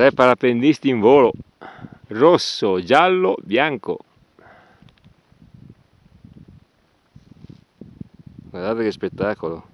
Tre parapendisti in volo, rosso, giallo, bianco. Guardate che spettacolo.